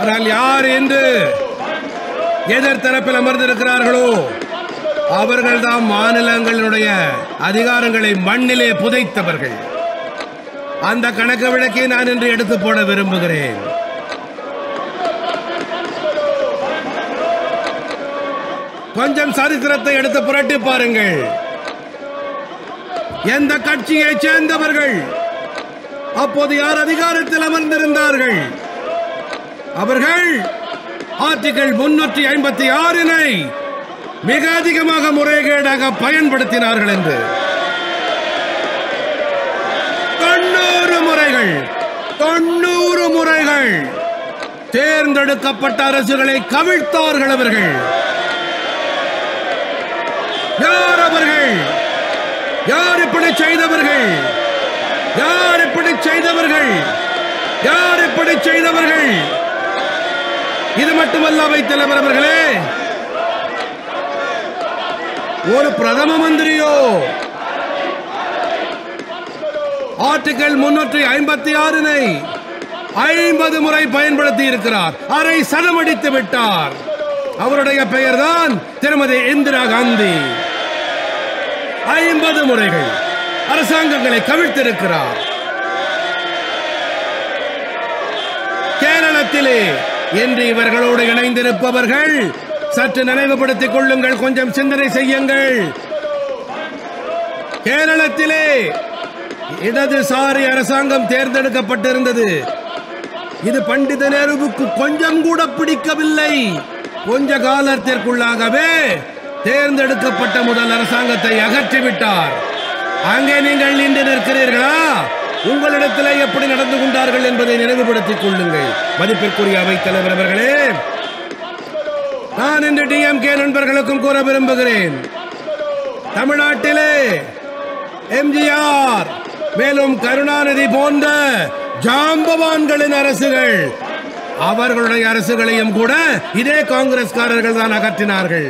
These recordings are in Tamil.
ஆனால் யார் என்று எதிர்த்தரப்பில் அமர்ந்திருக்கிறார்களோ அவர்கள்தான் மாநிலங்களுடைய அதிகாரங்களை மண்ணிலே புதைத்தவர்கள். அந்த கணக்கு விளக்கை நான் இன்று எடுத்து போட விரும்புகிறேன். கொஞ்சம் சரித்திரத்தை எடுத்து புரட்டி பாருங்கள். எந்த கட்சியைச் சேர்ந்தவர்கள்? அப்போது யார் அதிகாரத்தில் அமர்ந்திருந்தார்கள்? அவர்கள் ஆர்டிகல் முன்னூற்றி ஐம்பத்தி ஆறினை மிக அதிகமாக முறைகேடாக பயன்படுத்தினார்கள் என்று. தொண்ணூறு முறைகள் தொண்ணூறு முறைகள் தேர்ந்தெடுக்கப்பட்ட அரசுகளை கவிழ்த்தார்கள் அவர்கள். யார் அவர்கள்? யார் இப்படி செய்தவர்கள்? யார் இப்படி செய்தவர்கள்? யார் இப்படி செய்தவர்கள்? இது மட்டுமல்ல அவை தலைவர் அவர்களே. ஒரு பிரதம மந்திரியோ ஆர்டிகல் முன்னூற்றி ஐம்பத்தி ஆறினை ஐம்பது முறை பயன்படுத்தி இருக்கிறார். அரை சதமடித்து விட்டார். அவருடைய பெயர்தான் திருமதி இந்திரா காந்தி. ஐம்பது முறைகள் அரசாங்கங்களை கவிழ்த்திருக்கிறார். கேரளத்திலே இன்று இவர்களோடு இணைந்திருப்பவர்கள் சற்று நினைவுபடுத்திக் கொள்ளுங்கள் கொஞ்சம் சிந்தனை செய்யுங்கள். கேரளத்திலே இடதுசாரி அரசாங்கம் தேர்ந்தெடுக்கப்பட்டிருந்தது. இது பண்டித நேருவுக்கு கொஞ்சம் கூட பிடிக்கவில்லை. கொஞ்ச காலத்திற்குள்ளாகவே தேர்ந்தெடுக்கப்பட்ட முதல் அரசாங்கத்தை அகற்றிவிட்டார். அங்கே நீங்கள் நின்று நிற்கிறீர்களா? உங்களிடத்தில் எப்படி நடந்து கொண்டார்கள் என்பதை நினைவுபடுத்திக் கொள்ளுங்கள். மதிப்பிற்குரிய அவைத்தலைவர் அவர்களே நான் இன்று டிஎம்கே நண்பர்களுக்கும் கூற விரும்புகிறேன். தமிழ்நாட்டிலே எம்ஜிஆர் மேலும் கருணாநிதி போன்ற ஜாம்பவான்களின் அரசுகள் அவர்களுடைய அரசுகளையும் கூட இதே காங்கிரஸ்காரர்கள் தான் அகற்றினார்கள்.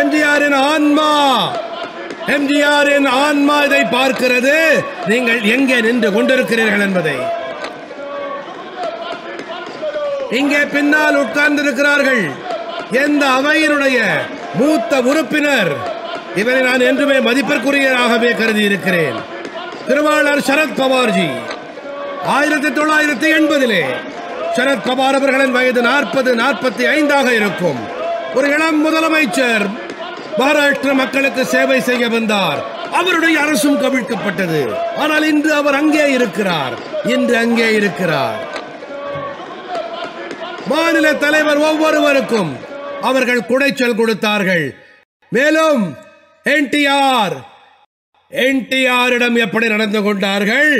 எம்ஜிஆரின் ஆன்மா எம்ஜிஆரின் ஆன்மா இதை பார்க்கிறது. நீங்கள் எங்கே நின்று கொண்டிருக்கிறீர்கள் என்பதை. இங்கே பின்னால் உட்கார்ந்திருக்கிறார்கள். எந்த அவையினுடைய மூத்த உறுப்பினர். இவரை நான் என்றுமே மதிப்பிற்குரியராகவே கருதி இருக்கிறேன் திருவாளர் சரத் பவார்ஜி. ஆயிரத்தி தொள்ளாயிரத்தி எண்பதிலே சரத் பவார் அவர்களின் வயது நாற்பது நாற்பத்தி ஐந்தாக இருக்கும். ஒரு இளம் முதலமைச்சர் மகாராஷ்டிர மக்களுக்கு சேவை செய்ய வந்தார். அவருடைய அரசும் கவிழ்க்கப்பட்டது. ஆனால் இன்று அவர் அங்கே இருக்கிறார். இன்று அங்கே இருக்கிறார். மாநில தலைவர் ஒவ்வொருவருக்கும் அவர்கள் குடைச்சல் கொடுத்தார்கள். மேலும் என்டிஆர் என்டிஆரிடம் எப்படி நடந்து கொண்டார்கள்?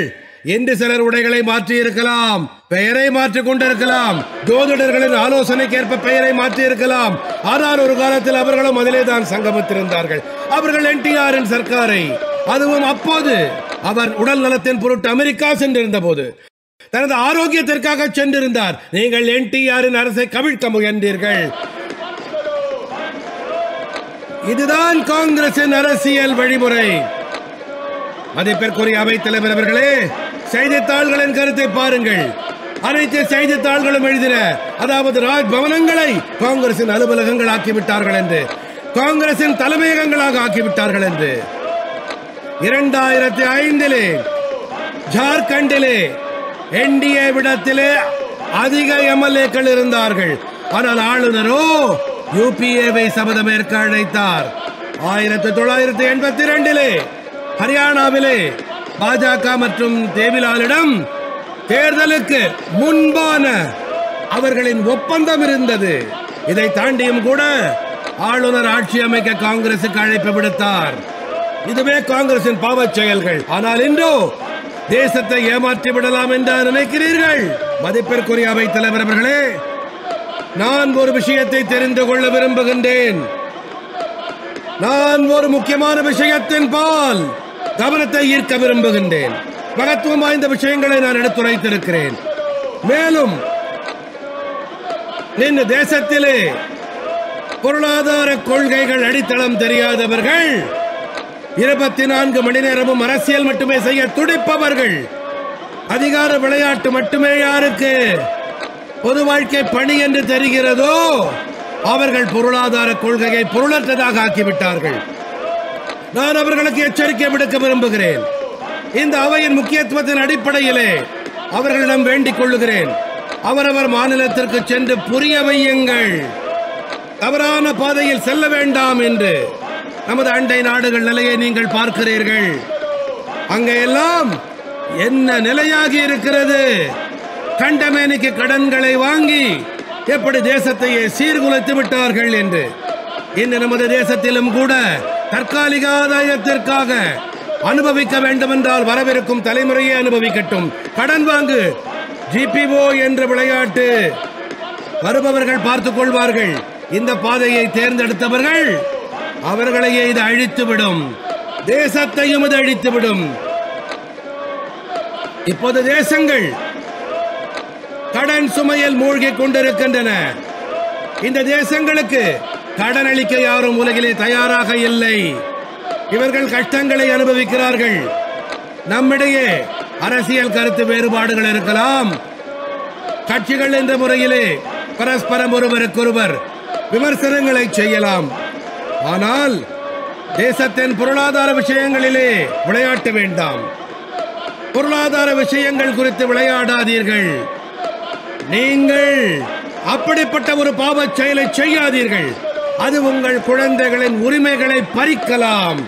என்று சிலர் உடைகளை மாற்றி இருக்கலாம் பெயரை மாற்றிக் கொண்டிருக்கலாம் ஜோதிடர்களின் ஆலோசனைக்கேற்ப பெயரை மாற்றி இருக்கலாம் ஆனால் ஒரு காலத்தில் அவர்களும் அதிலே தான் சங்கமித்திருந்தார்கள். அவர்கள் என்டிஆரின் சர்க்காரை அதுவும் அப்போது அவர் உடல் நலத்தின் பொருட்டு அமெரிக்கா சென்றிருந்த போது தனது ஆரோக்கியத்திற்காக சென்றிருந்தார். நீங்கள் என்டிஆரின் அரசை கவிழ்க்க முயன்றீர்கள். இதுதான் காங்கிரசின் அரசியல் வழிமுறை. மதிப்பிற்குரிய அவைத் தலைவர் அவர்களே செய்தித்தாள்களின் கருத்தை பாருங்கள். அனைத்து செய்தித்தாள்களும் எழுதின அதாவது ராஜ் பவனங்களை காங்கிரசின் அலுவலகங்கள் ஆக்கிவிட்டார்கள் என்று காங்கிரசின் தலைமையகங்களாக ஆக்கிவிட்டார்கள் என்று. இரண்டாயிரத்தி ஐந்திலே ஜார்க்கண்டிலே என்டிஏ விடத்திலே அதிக எம்எல்ஏக்கள் இருந்தார்கள். ஆனால் ஆளுநரோ யூபிஏவை சபதமேற்க அழைத்தார். ஆயிரத்தி தொள்ளாயிரத்தி எண்பத்தி இரண்டிலே ஹரியானாவிலே பாஜக மற்றும் தேவிலாலிடம் தேர்தலுக்கு முன்பான அவர்களின் ஒப்பந்தம் இருந்தது. இதை தாண்டியும் கூட ஆளுநர் ஆட்சி அமைக்க காங்கிரசுக்கு அழைப்பு விடுத்தார். இதுவே காங்கிரசின் பாவச் செயல்கள். ஆனால் இன்றோ தேசத்தை ஏமாற்றி விடலாம் என்று நினைக்கிறீர்கள்? மதிப்பிற்குரிய அவை தலைவர் அவர்களே நான் ஒரு விஷயத்தை தெரிந்து கொள்ள விரும்புகின்றேன். நான் ஒரு முக்கியமான விஷயத்தின் பால் கவனத்தை ஈர்க்க விரும்புகின்றேன். மகத்துவம் வாய்ந்த விஷயங்களை நான் எடுத்துரைத்திருக்கிறேன். மேலும் இந்த தேசத்திலே பொருளாதார கொள்கைகள் அடித்தளம் தெரியாதவர்கள் இருபத்தி நான்கு மணி நேரமும் அரசியல் மட்டுமே செய்ய துடிப்பவர்கள் அதிகார விளையாட்டு மட்டுமே யாருக்கு? பொது வாழ்க்கை பணி என்று தெரிகிறதோ? அவர்கள் பொருளாதார கொள்கையை பொருளற்றதாக ஆக்கிவிட்டார்கள். நான் அவர்களுக்கு எச்சரிக்கை விடுக்க விரும்புகிறேன். இந்த அவையின் முக்கியத்துவத்தின் அடிப்படையிலே அவர்களிடம் வேண்டிக் கொள்ளுகிறேன். அவரவர் மாநிலத்திற்கு சென்று புரிய வையுங்கள். தவறான பாதையில் செல்ல வேண்டாம் என்று நமது அண்டை நாடுகள் நிலையை நீங்கள் பார்க்கிறீர்கள். அங்கே எல்லாம் என்ன நிலையாகி இருக்கிறது? கண்டமேனிக்கு கடன்களை வாங்கி எப்படி தேசத்தையே சீர்குலைத்து விட்டார்கள் என்று. இன்று நமது தேசத்திலும் கூட தற்காலிக ஆதாயத்திற்காக அனுபவிக்க வேண்டும் என்றால் வரவிருக்கும் தலைமுறையை அனுபவிக்கட்டும். கடன் வாங்கு. ஜிபிஓ என்ற விளையாட்டு வருபவர்கள் பார்த்துக் கொள்வார்கள். இந்த பாதையை தேர்ந்தெடுத்தவர்கள் அவர்களையே இது அழித்துவிடும். தேசத்தையும் இது அழித்துவிடும். இப்போது தேசங்கள் கடன் சுமையில் மூழ்கிக் கொண்டிருக்கின்றன. இந்த தேசங்களுக்கு கடன் அளிக்க யாரும் உலகிலே தயாராக இல்லை. இவர்கள் கஷ்டங்களை அனுபவிக்கிறார்கள். நம்மிடையே அரசியல் கருத்து வேறுபாடுகள் இருக்கலாம். கட்சிகள் என்ற முறையிலே பரஸ்பரம் ஒருவருக்கொருவர் விமர்சனங்களை செய்யலாம். ஆனால் தேசத்தின் பொருளாதார விஷயங்களிலே விளையாட்ட வேண்டாம். பொருளாதார விஷயங்கள் குறித்து விளையாடாதீர்கள். நீங்கள் அப்படிப்பட்ட ஒரு பாவச் செயலை செய்யாதீர்கள். அது உங்கள் குழந்தைகளின் உரிமைகளை பறிக்கலாம்.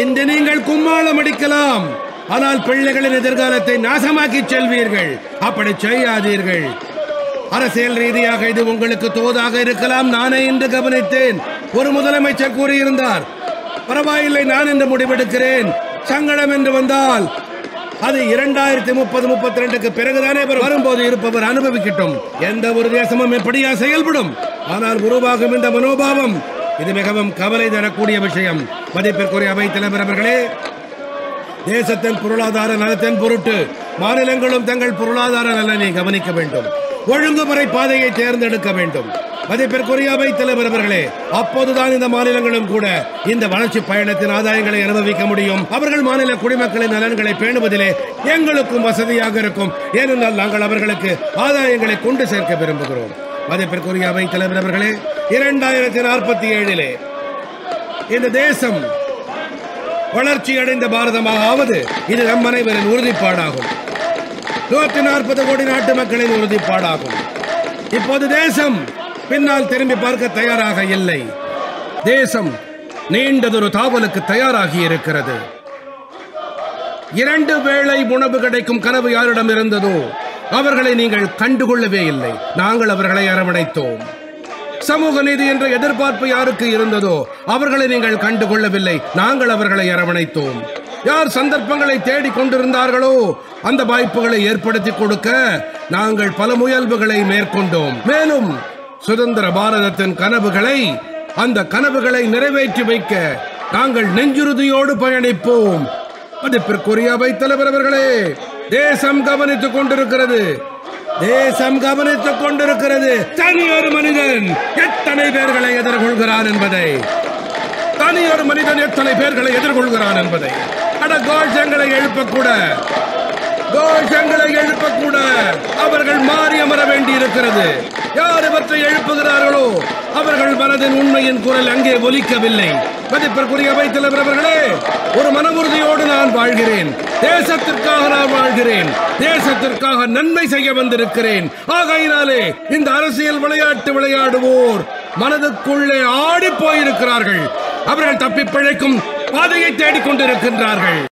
இன்று நீங்கள் கும்மாளம் அடிக்கலாம். ஆனால் பிள்ளைகளின் எதிர்காலத்தை நாசமாக்கி செல்வீர்கள். அப்படி செய்யாதீர்கள். அரசியல் ரீதியாக இது உங்களுக்கு தோதாக இருக்கலாம். நானே இன்று கவனித்தேன். ஒரு முதலமைச்சர் கூறியிருந்தார் பரவாயில்லை நான் என்று முடிவெடுக்கிறேன். சங்கடம் என்று வந்தால் அது இரண்டாயிரத்தி முப்பது முப்பத்தி ரெண்டுக்கு பிறகுதானே வரும்போது இருப்பவர் அனுபவிக்கட்டும். எந்த ஒரு தேசமும் எப்படியா செயல்படும். ஆனால் உருவாகும் இந்த மனோபாவம் இது மிகவும் கவலை தரக்கூடிய விஷயம். மதிப்பிற்குரிய அவை தலைவர் அவர்களே தேசத்தின் பொருளாதார நலத்தின் பொருட்டு மாநிலங்களும் தங்கள் பொருளாதார நலனை கவனிக்க வேண்டும். ஒழுங்குமுறை பாதையை தேர்ந்தெடுக்க வேண்டும். மதிப்பிற்குரிய அவை தலைவர் அவர்களே அப்போதுதான் இந்த மாநிலங்களும் கூட இந்த வளர்ச்சி பயணத்தின் ஆதாயங்களை அனுபவிக்க முடியும். அவர்கள் மாநில குடிமக்களின் நலன்களை பேணுவதிலே எங்களுக்கும் வசதியாக இருக்கும். ஏனென்றால் நாங்கள் அவர்களுக்கு ஆதாயங்களை கொண்டு சேர்க்க விரும்புகிறோம். மதிப்பிற்குரிய அவை தலைவர் அவர்களே இரண்டாயிரத்தி நாற்பத்தி ஏழிலே இந்த தேசம் வளர்ச்சி அடைந்த பாரதமாக ஆவது இது நம் அனைவரின் உறுதிப்பாடாகும். நூற்றி நாற்பது கோடி நாட்டு மக்களின் உறுதிப்பாடாகும். இப்போது தேசம் பின்னால் திரும்பி பார்க்க தயாராக இல்லை. தேசம் நீண்டதொரு தாவலுக்கு தயாராகி இருக்கிறது. இரண்டு வேளை உணவு கிடைக்கும் கனவு யாரிடம் இருந்ததோ அவர்களை நீங்கள் கண்டுகொள்ளவே இல்லை. நாங்கள் அவர்களை அரவணைத்தோம். சமூக நீதி என்ற எதிர்பார்ப்பு யாருக்கு இருந்ததோ அவர்களை நீங்கள் கண்டுகொள்ளவில்லை. நாங்கள் அவர்களை அரவணைத்தோம். யார் சந்தர்ப்பங்களை தேடிக் கொண்டிருந்தார்களோ அந்த வாய்ப்புகளை ஏற்படுத்தி கொடுக்க நாங்கள் பல முயல்வுகளை மேற்கொண்டோம். மேலும் சுதந்திர பாரதத்தின் கனவுகளை அந்த கனவுகளை நிறைவேற்றி வைக்க நாங்கள் நெஞ்சுறுதியோடு பயணிப்போம். மதிப்பிற்குரிய அவை தலைவர் அவர்களே தேசம் கவனித்துக் கொண்டிருக்கிறது. தேசம் கவனித்துக் கொண்டிருக்கிறது. தனி ஒரு மனிதன் எத்தனை பேர்களை எதிர்கொள்கிறான் என்பதை. தனி ஒரு மனிதன் எத்தனை பேர்களை எதிர்கொள்கிறான் என்பதை. அட கோஷங்களை எழுப்பக்கூட. கோஷங்களை எழுப்பக்கூட. அவர்கள் மாறி அமர வேண்டி இருக்கிறது யார் இவற்றை எழுப்புகிறார்களோ அவர்கள் மனதின் உண்மையின் குரல் அங்கே ஒலிக்கவில்லை. மதிப்பிற்குரிய வைத்தலைவர் அவர்களே ஒரு உறுதி நான் வாழ்கிறேன். தேசத்திற்காக நான் வாழ்கிறேன். தேசத்திற்காக நன்மை செய்ய வந்திருக்கிறேன். ஆகையினாலே இந்த அரசியல் விளையாட்டு விளையாடுவோர் மனதுக்குள்ளே ஆடி போயிருக்கிறார்கள். அவர்கள் தப்பி பிழைக்கும் பாதையை தேடிக் கொண்டிருக்கின்றார்கள்.